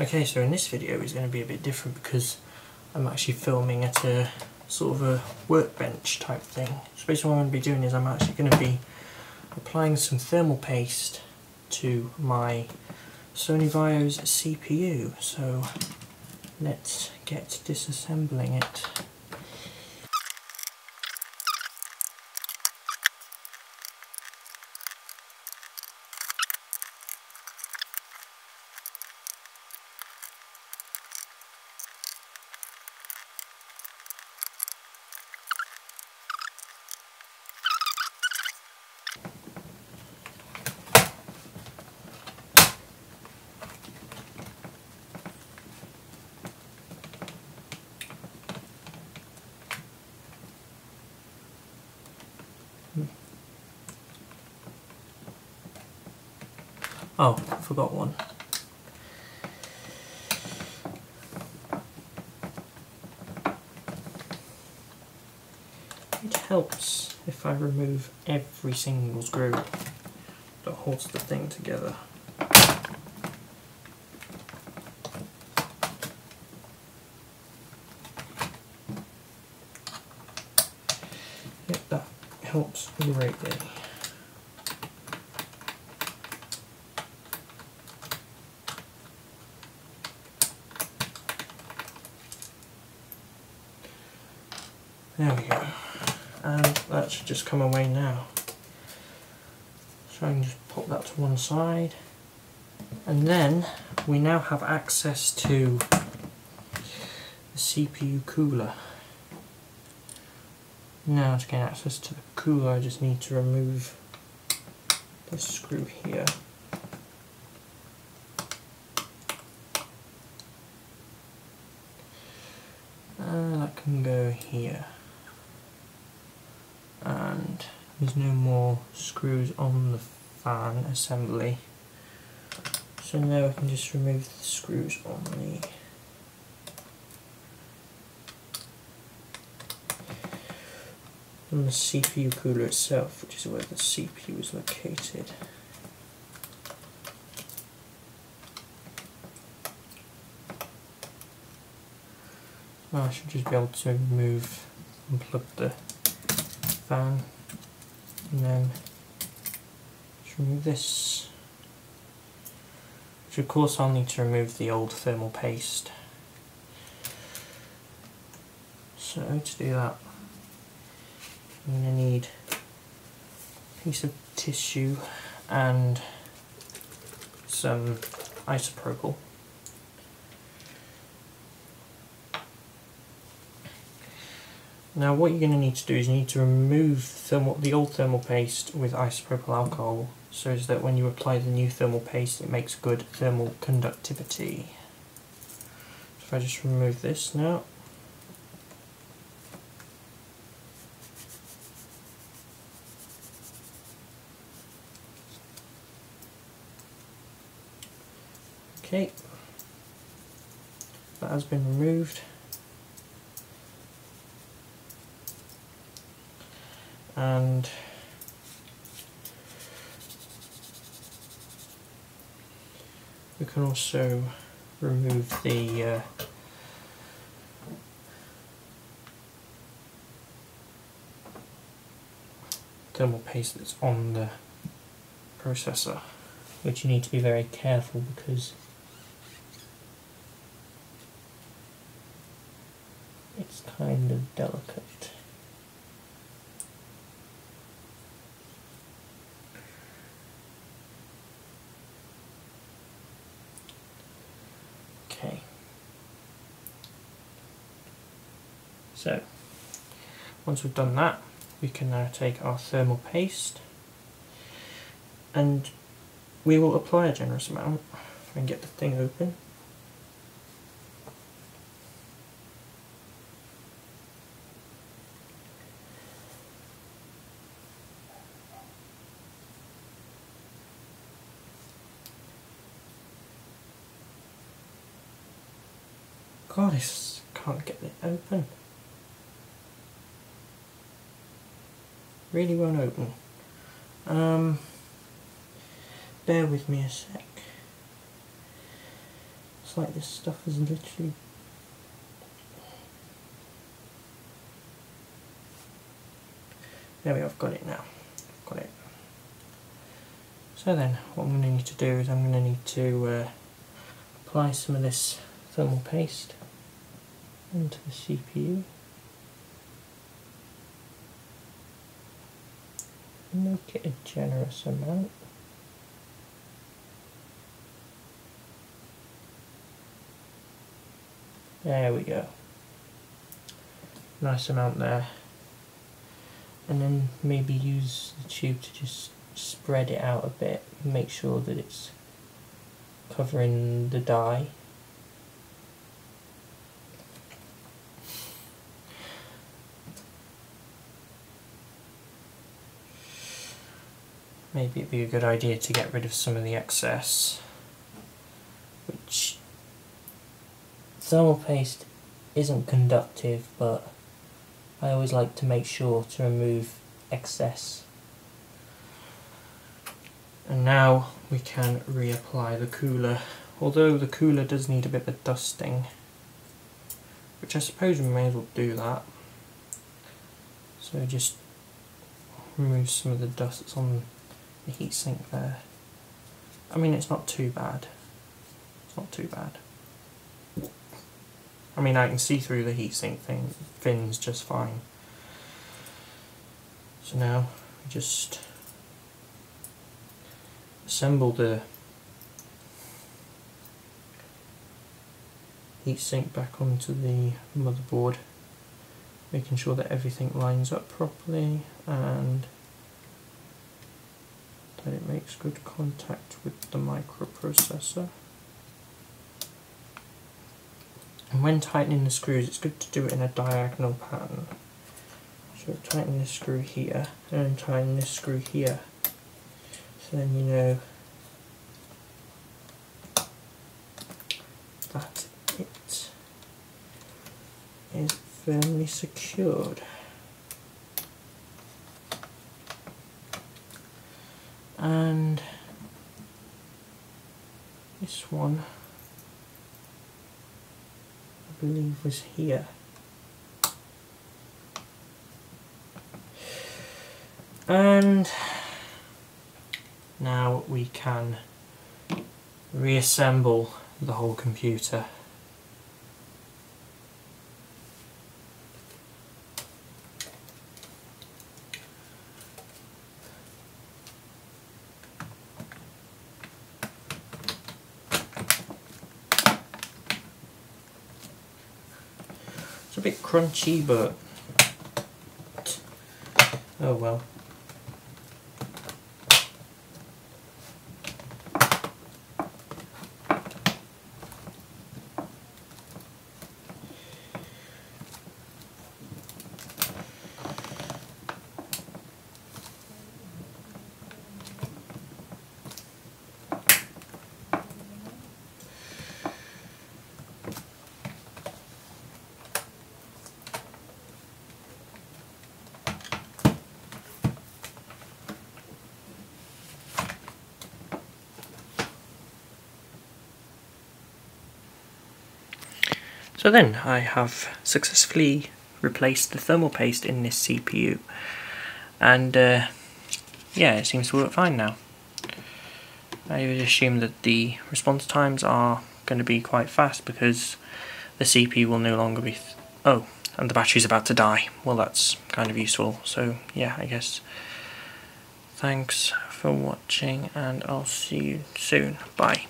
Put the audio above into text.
Okay, so in this video is going to be a bit different because I'm actually filming at a sort of a workbench type thing. So basically what I'm going to be doing is I'm actually going to be applying some thermal paste to my Sony VAIO's CPU. So let's get disassembling it. Oh, forgot one. It helps if I remove every single screw that holds the thing together. Yep, that helps greatly. There we go. And that should just come away now. So I can just pop that to one side. And then we now have access to the CPU cooler. Now to gain access to the cooler I just need to remove this screw here. And that can go here and there's no more screws on the fan assembly so now I can just remove the screws on the on the CPU cooler itself which is where the CPU is located. I should just be able to move and plug the fan. And then just remove this. Which of course I'll need to remove the old thermal paste. So to do that I'm going to need a piece of tissue and some isopropyl Now what you're going to need to do is you need to remove thermal, the old thermal paste with isopropyl alcohol so that when you apply the new thermal paste it makes good thermal conductivity. So if I just remove this now Okay, that has been removed. and we can also remove the uh, thermal paste that's on the processor which you need to be very careful because it's kind of delicate. Okay. So, once we've done that, we can now take our thermal paste and we will apply a generous amount and get the thing open. God, I can't get it open. Really won't open. Um, bear with me a sec. It's like this stuff is literally there we go, I've got it now got it so then what I'm going to need to do is I'm going to need to uh, apply some of this thermal paste into the CPU make it a generous amount There we go. Nice amount there. And then maybe use the tube to just spread it out a bit, make sure that it's covering the die. Maybe it'd be a good idea to get rid of some of the excess, which Thermal paste isn't conductive, but I always like to make sure to remove excess. And now we can reapply the cooler, although the cooler does need a bit of dusting, which I suppose we may as well do that. So just remove some of the dust that's on the heatsink there. I mean, it's not too bad. It's not too bad. I mean, I can see through the heatsink thing fins just fine. So now just assemble the heatsink back onto the motherboard, making sure that everything lines up properly and it makes good contact with the microprocessor. And when tightening the screws, it's good to do it in a diagonal pattern. So tighten this screw here, and tighten this screw here. So then you know that it is firmly secured. And this one I believe was here. And now we can reassemble the whole computer. Bit crunchy, but oh well. So then I have successfully replaced the thermal paste in this CPU and uh, yeah it seems to work fine now. I would assume that the response times are going to be quite fast because the CPU will no longer be... oh, and the battery's about to die. Well that's kind of useful so yeah I guess thanks for watching and I'll see you soon. Bye.